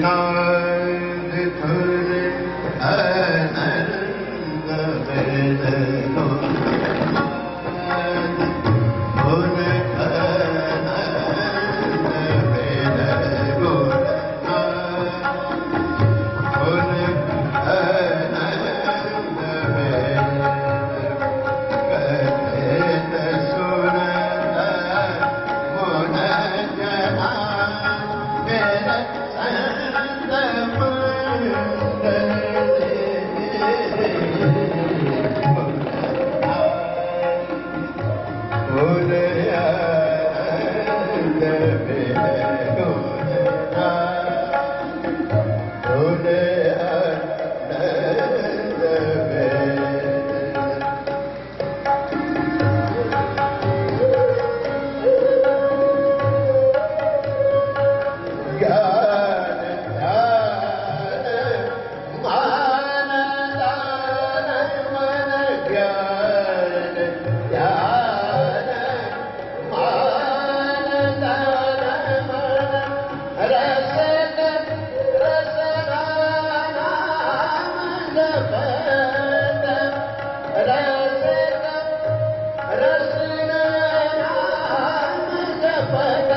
and But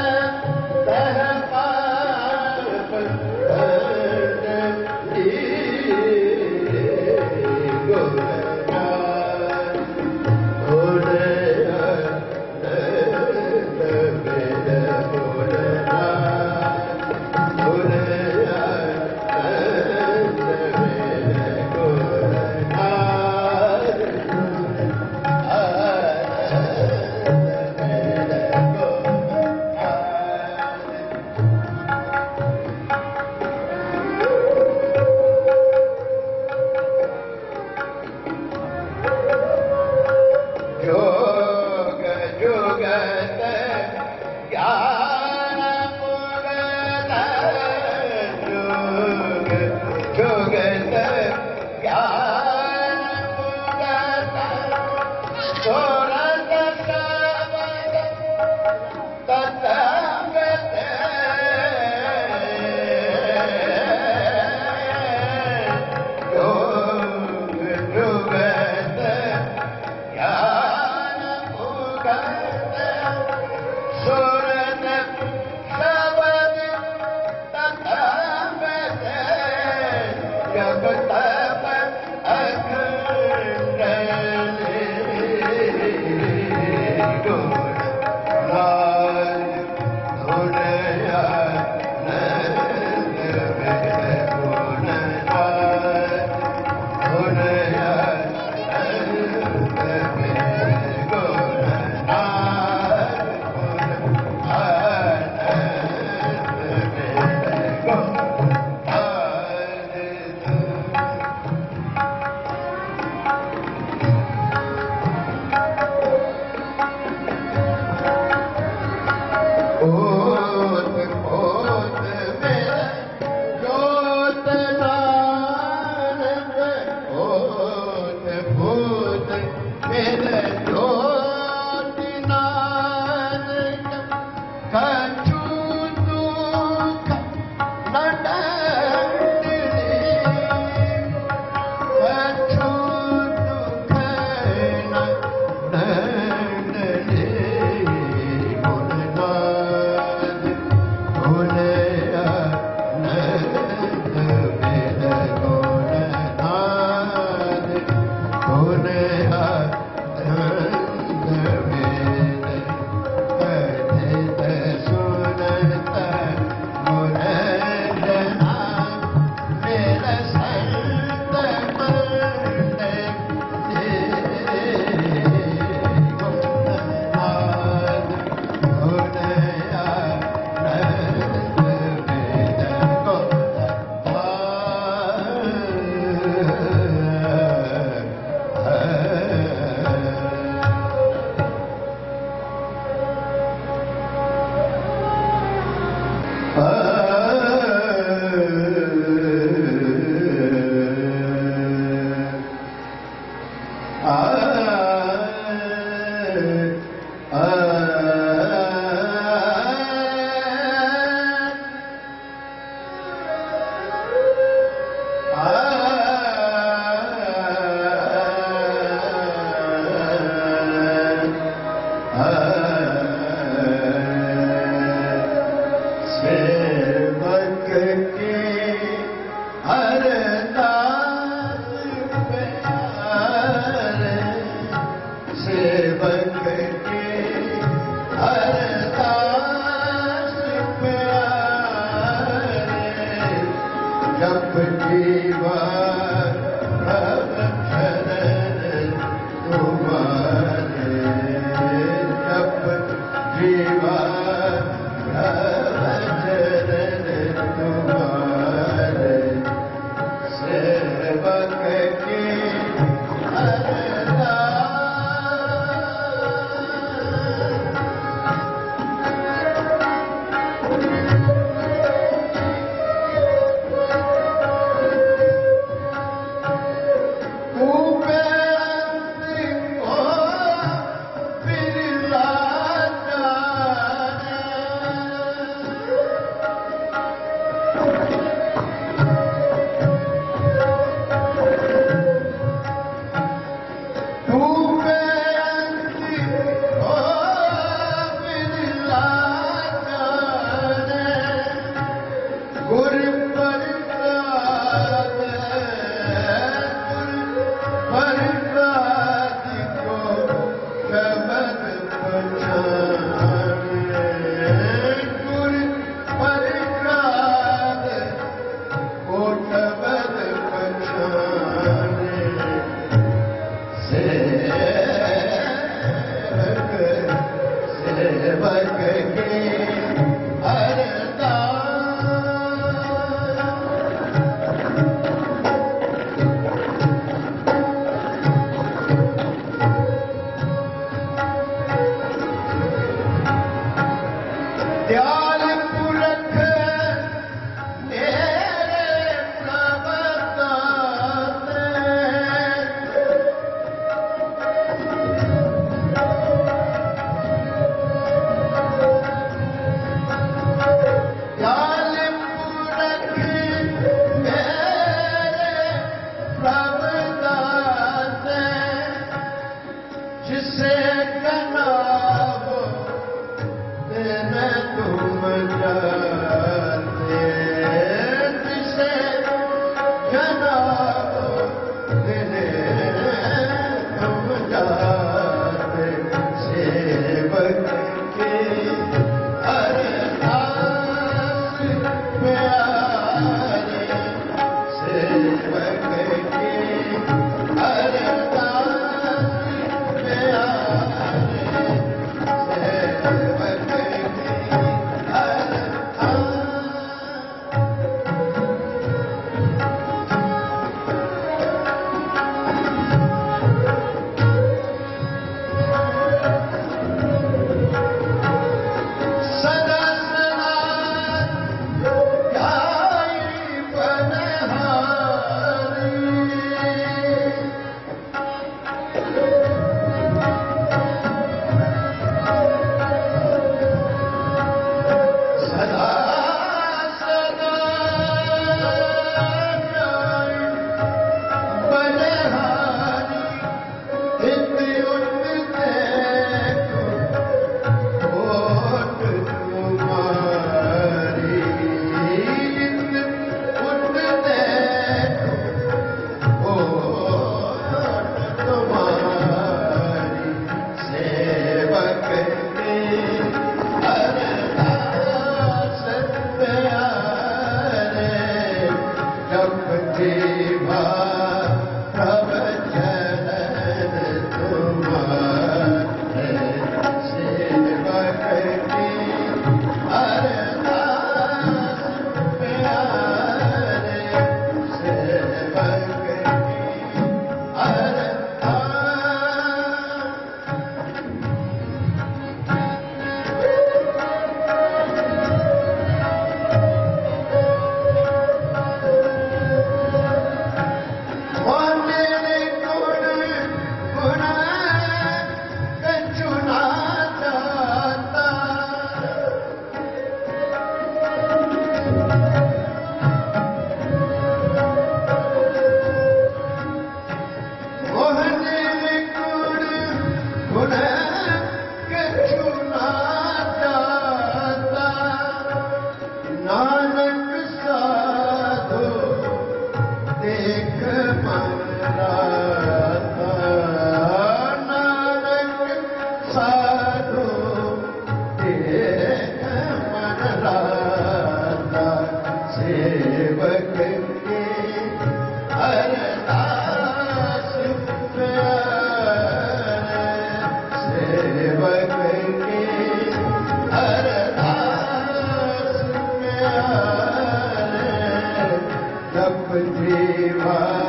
जीवा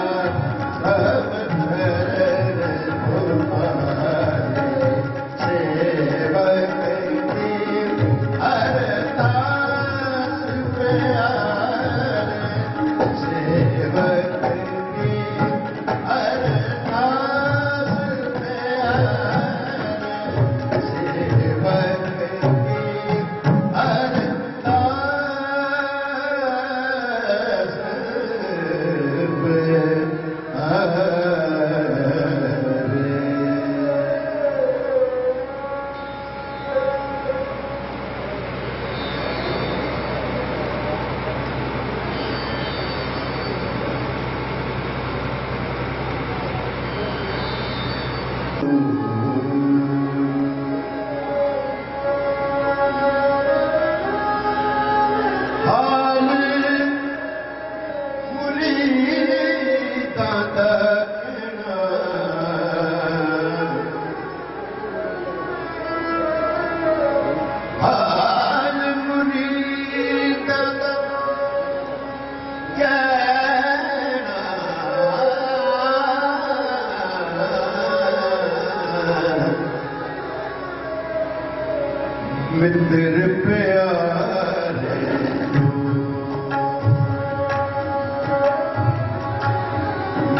Ooh.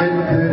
Thank you.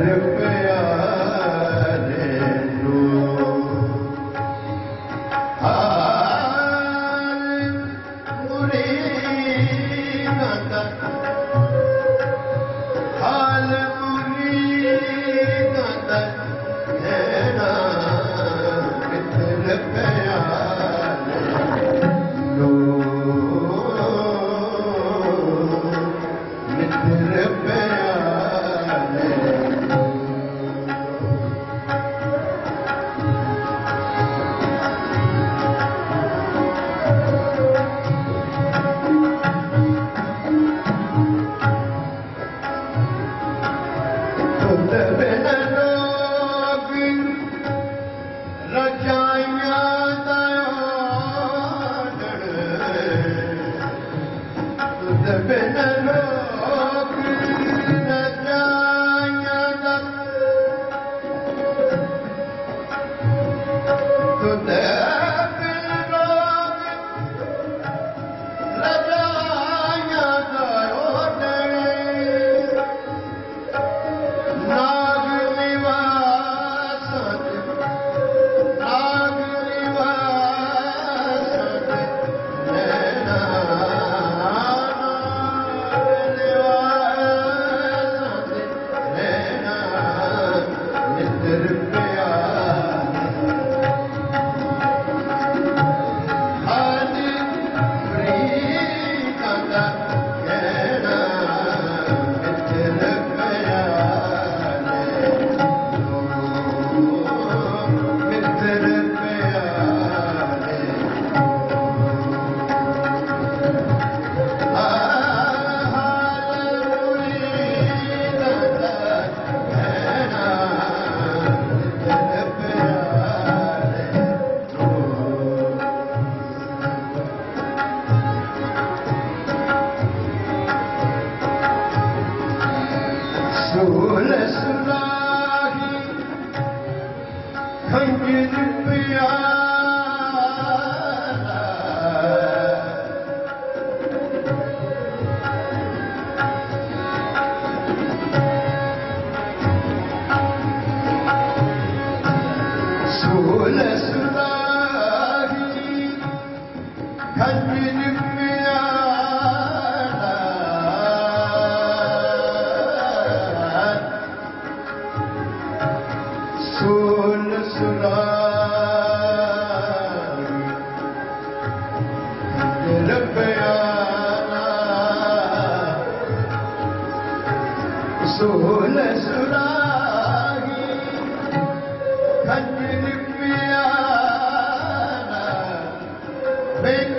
ハハハ Thank you. يمكن الطيعه They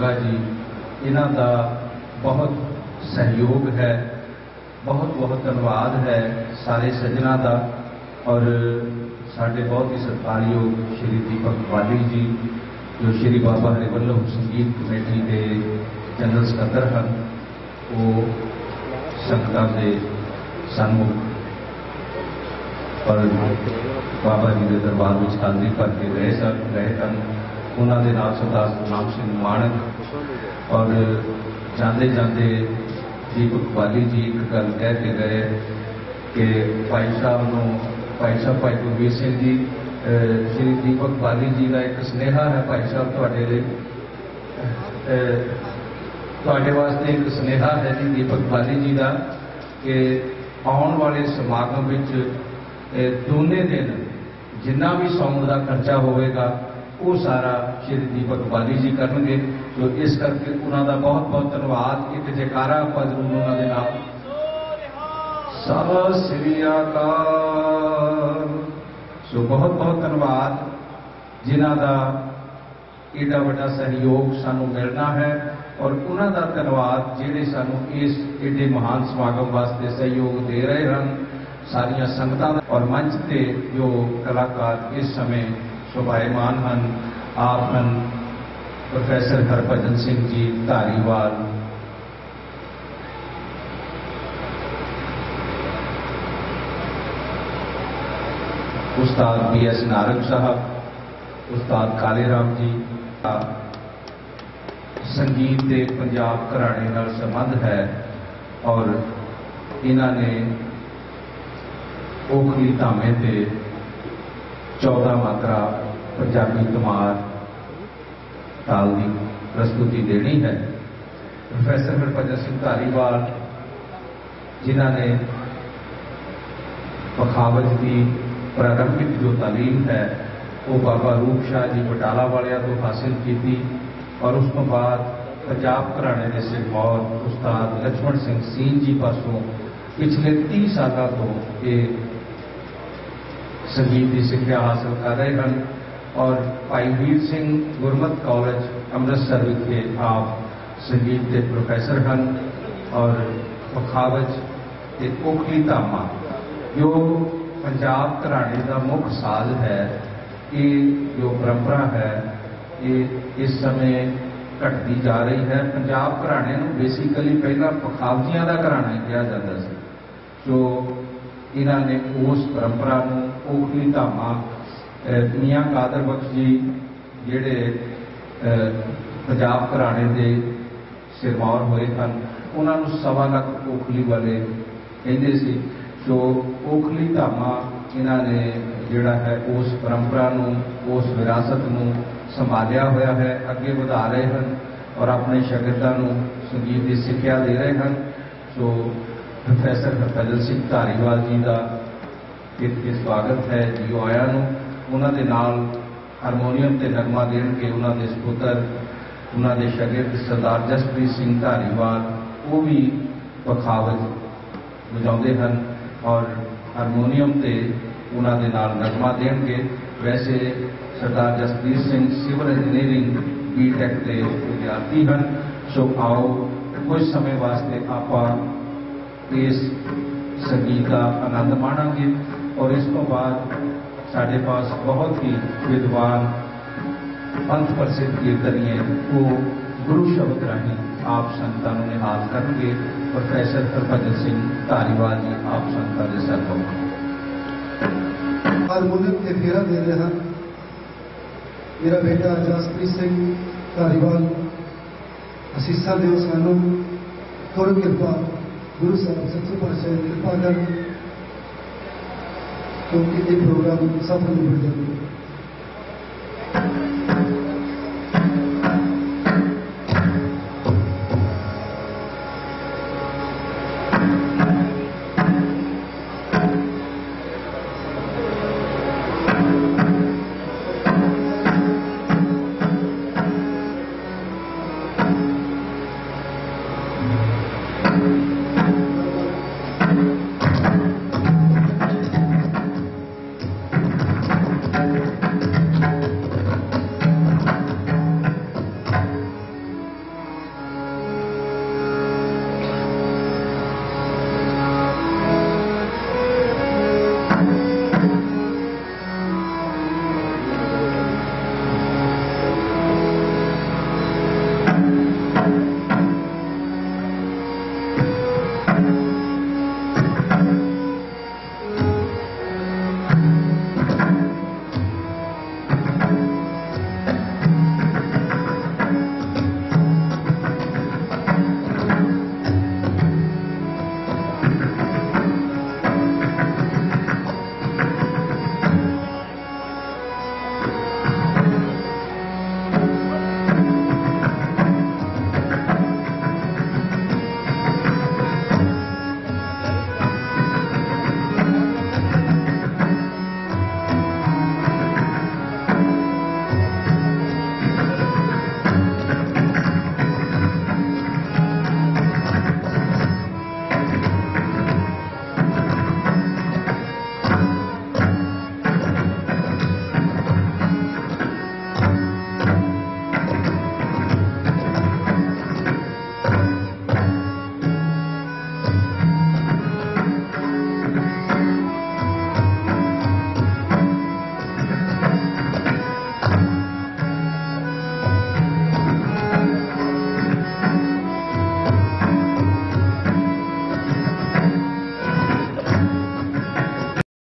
جی انہوں کا بہت سہیوگ ہے بہت بہت دنواد ہے سارے سجنا کا اور سارے بہت ہی سرکار یوگ شریپک پاڈی جی جو شری بابا ہری ولو سنگیت کمیٹی کے جنرل سکر سن وہ سکتا کے سن بابا جی دربار میں تاندی کر کے رہے سن ਉਹਨਾਂ ਦੇ ਨਾਲ ਸਰਦਾਰ ਗੁਰਨਾਮ ਸਿੰਘ ਮਾਣਕ ਔਰ ਜਾਂਦੇ ਜਾਂਦੇ ਦੀਪਕ ਵਾਲੀ ਜੀ ਇੱਕ ਗੱਲ ਕਹਿ ਕੇ ਗਏ ਕਿ ਭਾਈ ਸਾਹਿਬ ਨੂੰ ਭਾਈ ਸਾਹਿਬ ਭਾਈ ਗੁਰਵੀਰ ਸਿੰਘ ਜੀ ਸ੍ਰੀ ਦੀਪਕ ਵਾਲੀ ਜੀ ਦਾ ਇੱਕ ਸਨੇਹਾ ਹੈ ਭਾਈ ਸਾਹਿਬ ਤੁਹਾਡੇ ਲਈ ਤੁਹਾਡੇ ਵਾਸਤੇ ਇੱਕ ਸਨੇਹਾ ਹੈ ਜੀ ਦੀਪਕ ਵਾਲੀ ਜੀ ਦਾ ਕਿ ਆਉਣ ਵਾਲੇ ਸਮਾਗਮ ਵਿੱਚ ਦੋਨੇ ਦਿਨ ਜਿੰਨਾ ਵੀ ਸੌਂਗ ਦਾ ਖਰਚਾ ਹੋਵੇਗਾ وہ سارا شری دیپک بالی جی کر کے انہوں کا بہت بہت دنواد ایک جی کارا بنوا دیا کار سو بہت بہت دنواد جہاں کا ایڈا وڈا سہیوگ سانوں ملنا ہے اور انہوں کا دنواد جہے سانوں اس ایڈے مہان سماگ واسطے سہیوگ دے رہے ہیں سارا سنگت اور منچ سے جو کلاکار اس سمے سبھا مان ہن آپ ہن پروفیسر ہربجن سنگھ جی دھاریوال استاد بی ایس نارگ صاحب استاد کالی رام جی سنگیت کے پنجاب کرانے نر سبند ہے اور انہ نے اوکھری تامے دے چودہ مطرہ پنجابی کمار تال پرستتی ہے پروفیسر ہربجن سنوال جنہ نے بخاوت کی پرارمبک جو تعلیم ہے وہ بابا روپ شاہ جی بٹالہ والیا تو حاصل کی تھی اور اس کو بعد کرانے کرا سکھ مور استاد لچمن سین جی پاسوں پچھلے تی سال یہ سنگیت کی سکھا حاصل کر رہے ہیں ਔਰ ਭਾਈ ਵੀਰ ਸਿੰਘ ਗੁਰਮਤ ਕਾਲਜ ਅੰਮ੍ਰਿਤਸਰ ਵਿਖੇ ਆਪ ਸੰਗੀਤ ਦੇ ਪ੍ਰੋਫੈਸਰ ਹਨ ਔਰ ਪਖਾਵਜ ਤੇ ਕੋਖਲੀ ਧਾਮਾ ਜੋ ਪੰਜਾਬ ਘਰਾਣੇ ਦਾ ਮੁੱਖ ਸਾਜ਼ ਹੈ ਇਹ ਜੋ ਪਰੰਪਰਾ ਹੈ ਇਹ ਇਸ ਸਮੇਂ ਘਟਦੀ ਜਾ ਰਹੀ ਹੈ ਪੰਜਾਬ ਘਰਾਣੇ ਨੂੰ ਬੇਸਿਕਲੀ ਪਹਿਲਾਂ ਪਖਾਵਜੀਆਂ ਦਾ ਘਰਾਣਾ ਕਿਹਾ ਜਾਂਦਾ ਸੀ ਜੋ ਇਹਨਾਂ ਨੇ ਉਸ ਪਰੰਪਰਾ ਨੂੰ ਕੋਖਲੀ ਧਾਮਾ ਮੀਆਂ ਕਾਦਰ ਬਖਸ਼ ਜੀ ਜਿਹੜੇ ਪੰਜਾਬ ਘਰਾਣੇ ਦੇ ਸਿਰਮੌਰ ਹੋਏ ਹਨ ਉਹਨਾਂ ਨੂੰ ਸਵਾ ਲੱਖ ਓਖਲੀ ਵਾਲੇ ਕਹਿੰਦੇ ਸੀ ਜੋ ਓਖਲੀ ਧਾਮਾ ਇਹਨਾਂ ਨੇ ਜਿਹੜਾ ਹੈ ਉਸ ਪਰੰਪਰਾ ਨੂੰ ਉਸ ਵਿਰਾਸਤ ਨੂੰ ਸੰਭਾਲਿਆ ਹੋਇਆ ਹੈ ਅੱਗੇ ਵਧਾ ਰਹੇ ਹਨ ਔਰ ਆਪਣੇ ਸ਼ਾਗਿਰਦਾਂ ਨੂੰ ਸੰਗੀਤ ਦੀ ਸਿੱਖਿਆ ਦੇ ਰਹੇ ਹਨ ਸੋ ਪ੍ਰੋਫੈਸਰ ਹਰਪਜਲ ਸਿੰਘ ਧਾਰੀਵਾਲ ਜੀ ਦਾ ਇਸ ਸਵਾਗਤ ਹੈ ਜੀ ਆਇਆਂ ਨੂੰ انہ ہرمونیم تے پہ دین کے انہوں کے سپوتر انہوں کے شگرد سردار کا ریوار وہ بھی بخاوت بجاؤں اور ہرمونیم تے انہوں کے نال نگرمہ دین کے ویسے Sardar Jasbreet Singh sewer engineering B tech تے ہن سو آؤ کچھ سمیں واسطے آپ اسکیت کا آنند مانا گے اور اس کو بعد سارے پاس بہت ہی ودوان پر پرس کیرتنی ہے وہ گرو شبد راہی آپ سنتانوں نے حال کر کے پروفیسر ہربجن داریوالی جی، آپ سنتان نے سر بہت پھیرا دے رہے ہیں میرا بیٹا جسپریت سنگھ داریوال اسیسا دوستوں پر کرپا گرو سردو پاس کرپا کر उनके लिए प्रोग्राम सफल हो जाएंगे